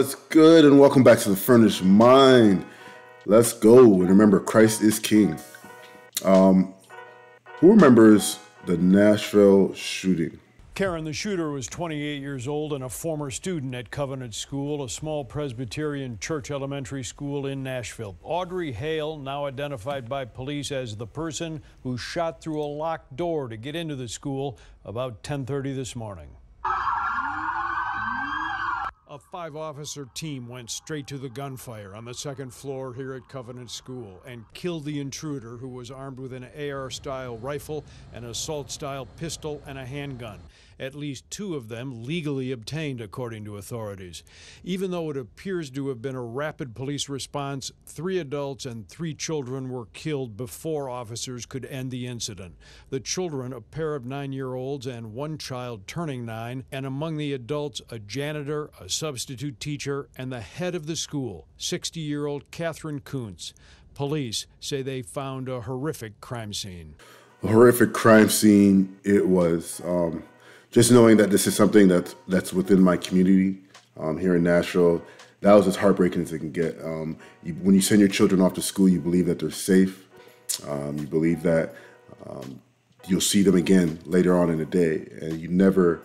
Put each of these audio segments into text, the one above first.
What's good? And welcome back to the Furnished Mind. Let's go. And remember, Christ is King. Um, who remembers the Nashville shooting? Karen, the shooter, was 28 years old and a former student at Covenant School, a small Presbyterian church elementary school in Nashville. Audrey Hale, now identified by police as the person who shot through a locked door to get into the school about 10:30 this morning. A five officer team went straight to the gunfire on the second floor here at Covenant School and killed the intruder who was armed with an AR style rifle, an assault style pistol, and a handgun. At least two of them legally obtained, according to authorities. Even though it appears to have been a rapid police response, three adults and three children were killed before officers could end the incident. The children, a pair of nine year olds and one child turning nine, and among the adults, a janitor, a substitute teacher, and the head of the school, 60 year old Katherine Koonce. Police say they found a horrific crime scene. A horrific crime scene it was. Um, just knowing that this is something that that's within my community um, here in Nashville, that was as heartbreaking as it can get. Um, you, when you send your children off to school, you believe that they're safe. Um, you believe that um, you'll see them again later on in the day, and you never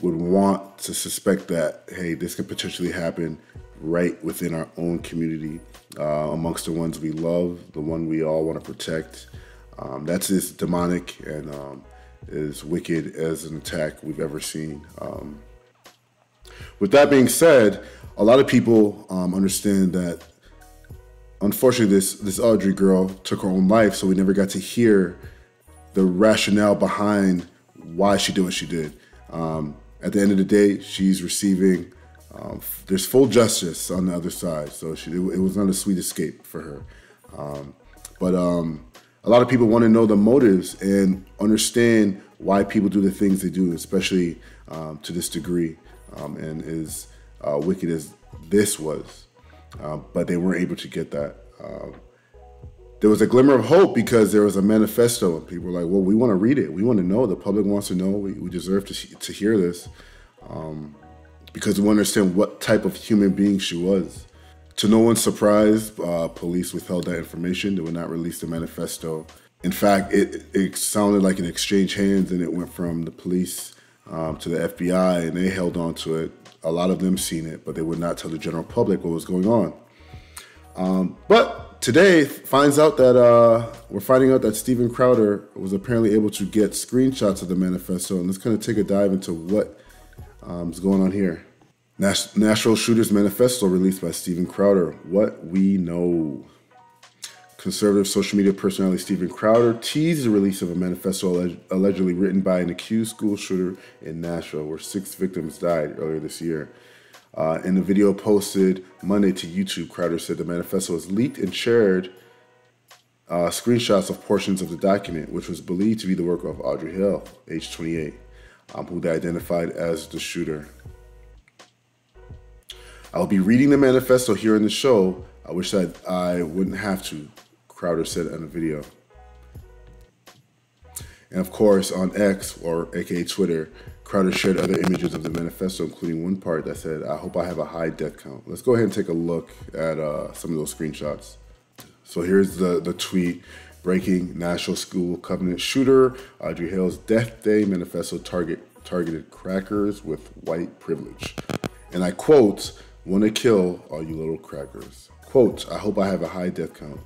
would want to suspect that hey, this could potentially happen right within our own community, uh, amongst the ones we love, the one we all want to protect. Um, that's as demonic and um, as wicked as an attack we've ever seen. Um, with that being said, a lot of people um, understand that unfortunately this this Audrey girl took her own life, so we never got to hear the rationale behind why she did what she did. Um, at the end of the day, she's receiving um, there's full justice on the other side, so she, it, it, was not a sweet escape for her. Um, but um, a lot of people want to know the motives and understand why people do the things they do, especially um, to this degree, um, and as uh, wicked as this was. Uh, but they weren't able to get that. Um, there was a glimmer of hope because there was a manifesto, and people were like, "Well, we want to read it. We want to know. The public wants to know. We, we deserve to to hear this." Um, because we understand what type of human being she was. To no one's surprise, uh, police withheld that information. They would not release the manifesto. In fact, it, it sounded like an exchange hands, and it went from the police um, to the FBI, and they held on to it. A lot of them seen it, but they would not tell the general public what was going on. Um, but today finds out that uh, we're finding out that Steven Crowder was apparently able to get screenshots of the manifesto, and let's kind of take a dive into what um, is going on here. Nash- Nashville Shooters Manifesto released by Steven Crowder. What we know. Conservative social media personality Steven Crowder teased the release of a manifesto alleg- allegedly written by an accused school shooter in Nashville, where six victims died earlier this year. Uh, in the video posted Monday to YouTube, Crowder said the manifesto was leaked and shared uh, screenshots of portions of the document, which was believed to be the work of Audrey Hill, age 28, um, who they identified as the shooter. I'll be reading the manifesto here in the show. I wish that I wouldn't have to, Crowder said in a video. And of course, on X, or aka Twitter, Crowder shared other images of the manifesto, including one part that said, I hope I have a high death count. Let's go ahead and take a look at uh, some of those screenshots. So here's the, the tweet breaking Nashville School Covenant shooter. Audrey Hale's Death Day manifesto target targeted crackers with white privilege. And I quote, Want to kill all you little crackers. Quote, I hope I have a high death count.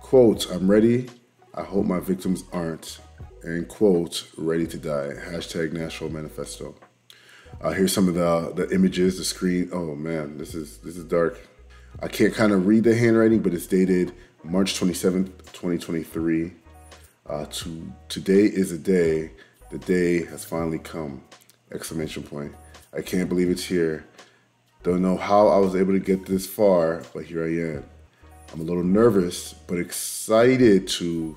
Quote, I'm ready. I hope my victims aren't. And quote, ready to die. Hashtag Nashville Manifesto. Uh, here's some of the the images, the screen. Oh man, this is this is dark. I can't kind of read the handwriting, but it's dated March 27th, 2023. Uh, to today is a day. The day has finally come! Exclamation point. I can't believe it's here. Don't know how I was able to get this far, but here I am. I'm a little nervous, but excited to,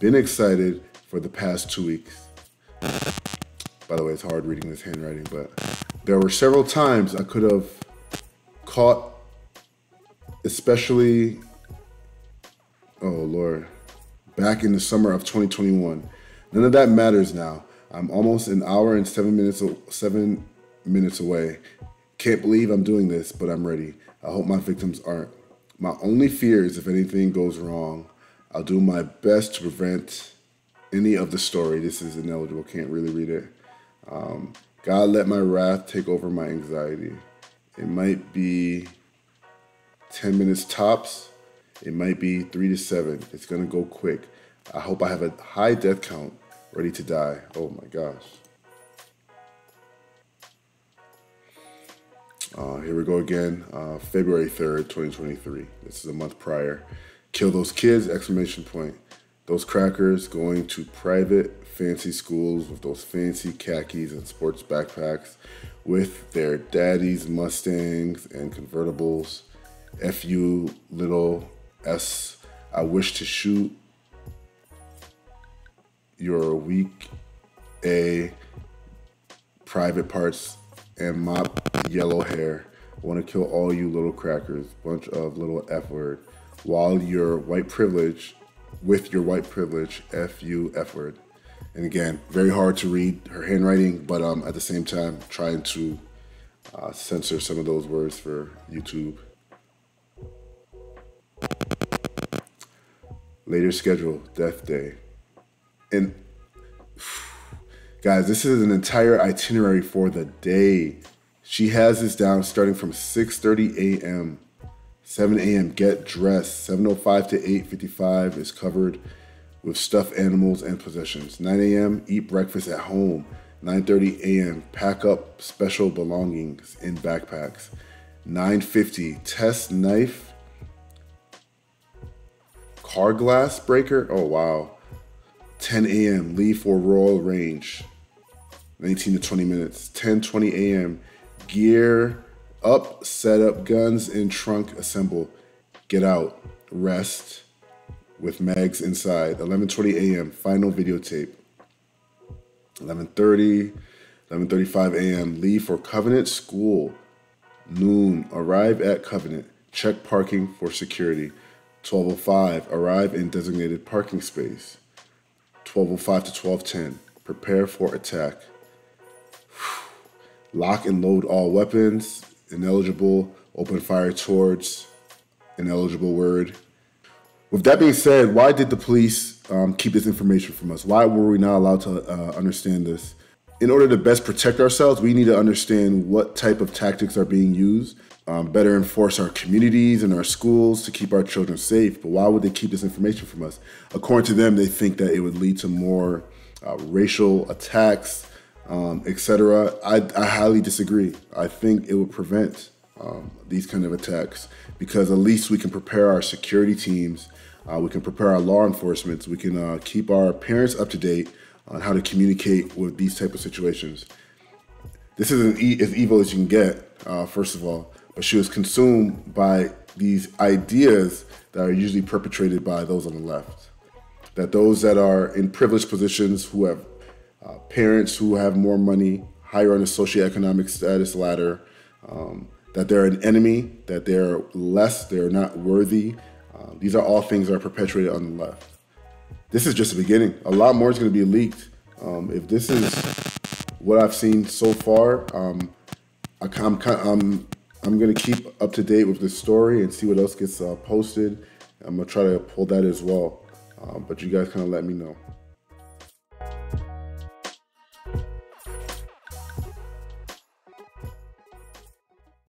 been excited for the past two weeks. By the way, it's hard reading this handwriting, but there were several times I could have caught, especially, oh Lord, back in the summer of 2021. None of that matters now. I'm almost an hour and seven minutes, seven minutes away Can't believe I'm doing this, but I'm ready. I hope my victims aren't. My only fear is if anything goes wrong, I'll do my best to prevent any of the story. This is ineligible, can't really read it. Um, God let my wrath take over my anxiety. It might be 10 minutes tops. It might be three to seven. It's gonna go quick. I hope I have a high death count ready to die. Oh my gosh. Uh, here we go again, uh, February 3rd, 2023. This is a month prior. Kill those kids, exclamation point. Those crackers going to private fancy schools with those fancy khakis and sports backpacks with their daddy's Mustangs and convertibles. FU little S. I wish to shoot. You're weak. A. Private parts and mop yellow hair. Want to kill all you little crackers, bunch of little F word. While your white privilege, with your white privilege, F U F word. And again, very hard to read her handwriting, but um, at the same time, trying to uh, censor some of those words for YouTube. Later schedule, death day. And guys, this is an entire itinerary for the day. She has this down starting from 6:30 a.m. 7 a.m. get dressed. 7:05 to 8:55 is covered with stuffed animals and possessions. 9 a.m. eat breakfast at home. 9:30 a.m. pack up special belongings in backpacks. 9:50 test knife car glass breaker. Oh wow. 10 a.m. leave for Royal Range. 19 to 20 minutes. 10:20 a.m. gear up, set up guns in trunk, assemble, get out, rest with mags inside. 11:20 a.m. final videotape. 11:30, 11:35 a.m. leave for Covenant School. Noon arrive at Covenant. Check parking for security. 12:05 arrive in designated parking space. 12:05 to 12:10 prepare for attack. Lock and load all weapons ineligible, open fire towards ineligible word. With that being said, why did the police um, keep this information from us? Why were we not allowed to uh, understand this? In order to best protect ourselves, we need to understand what type of tactics are being used, um, better enforce our communities and our schools to keep our children safe. But why would they keep this information from us? According to them, they think that it would lead to more uh, racial attacks, um, etc. I, I, highly disagree. I think it would prevent um, these kind of attacks because at least we can prepare our security teams, uh, we can prepare our law enforcement, we can uh, keep our parents up to date on how to communicate with these type of situations. This isn't e- as evil as you can get, uh, first of all, but she was consumed by these ideas that are usually perpetrated by those on the left. That those that are in privileged positions who have uh, parents who have more money, higher on the socioeconomic status ladder, um, that they're an enemy, that they're less, they're not worthy. Uh, these are all things that are perpetuated on the left. This is just the beginning. A lot more is going to be leaked. Um, if this is what I've seen so far, um, I, am I'm, I'm going to keep up to date with this story and see what else gets uh, posted. I'm going to try to pull that as well. Um, but you guys kind of let me know.